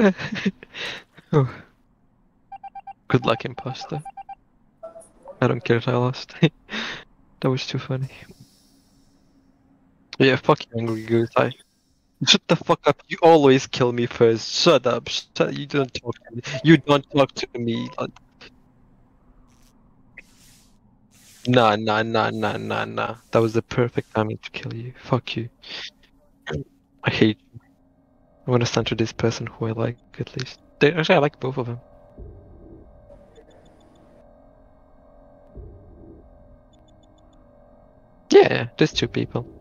Oh. Good luck, imposter. I don't care if I lost. that was too funny. Yeah, fuck you, Angry Goose. I... Shut the fuck up. You always kill me first. Shut up. Shut... You don't talk to me. You don't talk to me. Nah, nah, nah, nah, nah, nah. That was the perfect timing to kill you. Fuck you. I hate you. I want to to this person who I like, at least. They, actually, I like both of them. Yeah, there's two people.